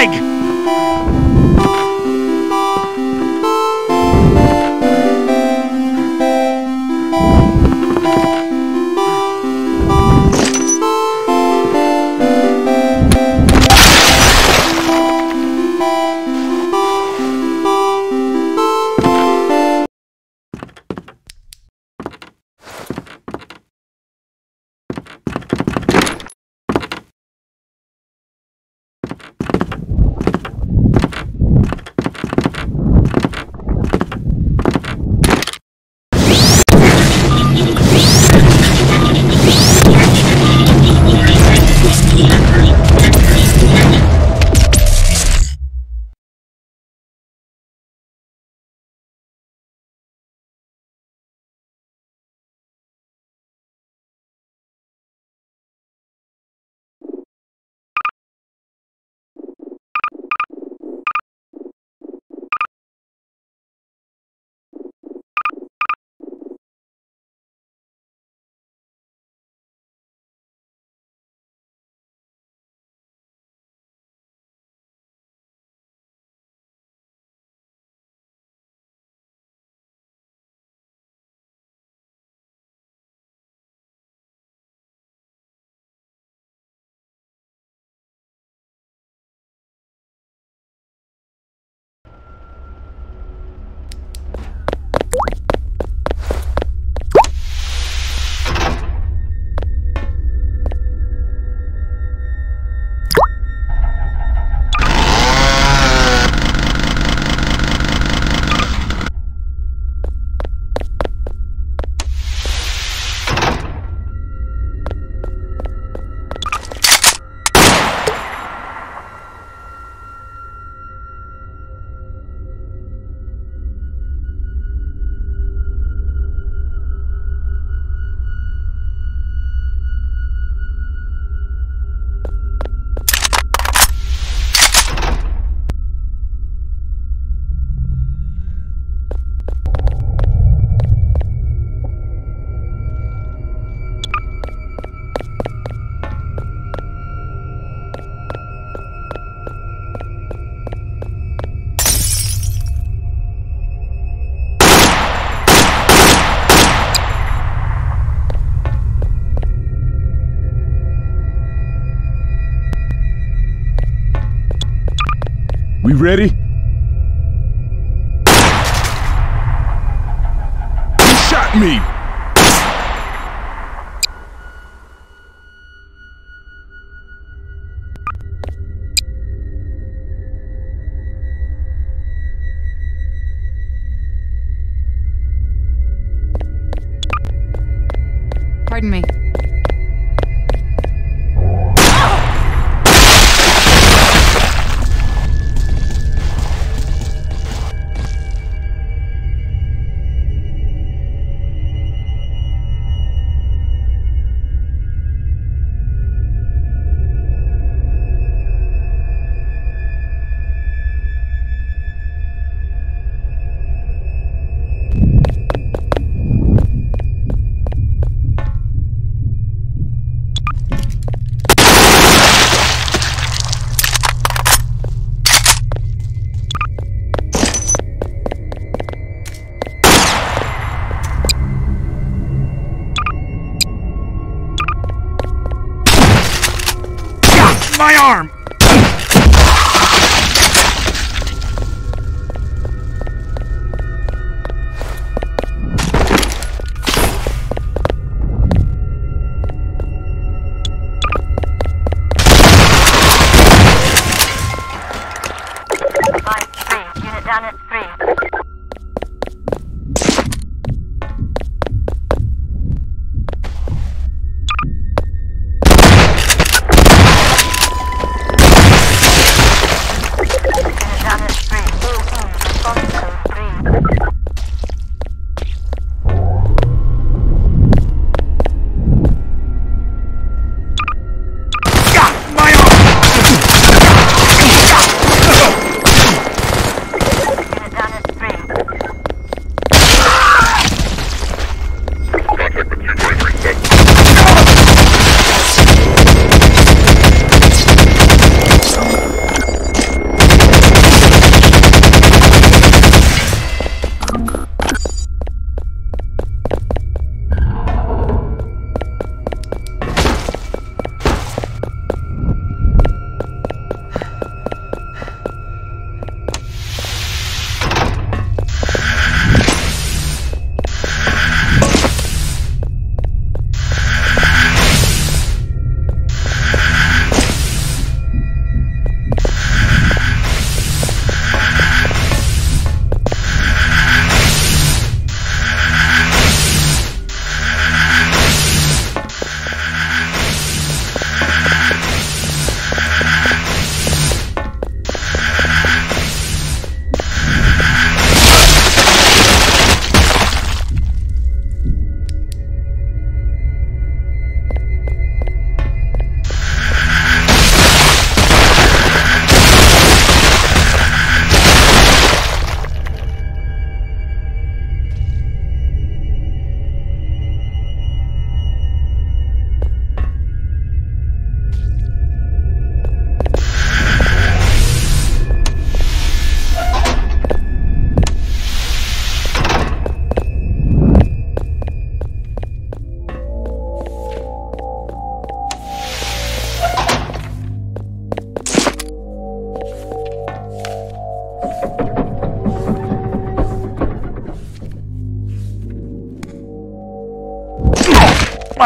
leg! Ready? You shot me! Pardon me. My arm!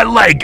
My leg!